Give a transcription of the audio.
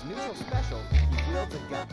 His neutral special, he wields a gun.